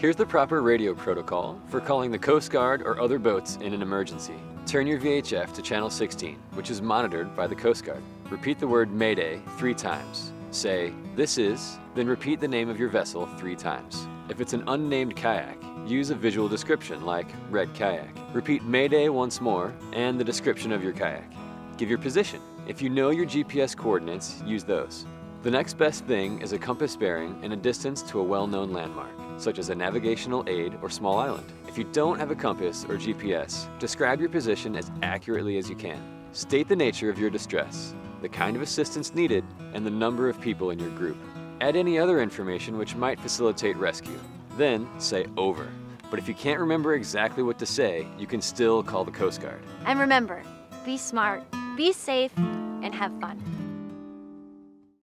Here's the proper radio protocol for calling the Coast Guard or other boats in an emergency. Turn your VHF to channel 16, which is monitored by the Coast Guard. Repeat the word Mayday three times. Say, this is, then repeat the name of your vessel three times. If it's an unnamed kayak, use a visual description like red kayak. Repeat Mayday once more and the description of your kayak. Give your position. If you know your GPS coordinates, use those. The next best thing is a compass bearing and a distance to a well-known landmark such as a navigational aid or small island. If you don't have a compass or GPS, describe your position as accurately as you can. State the nature of your distress, the kind of assistance needed, and the number of people in your group. Add any other information which might facilitate rescue. Then say over. But if you can't remember exactly what to say, you can still call the Coast Guard. And remember, be smart, be safe, and have fun.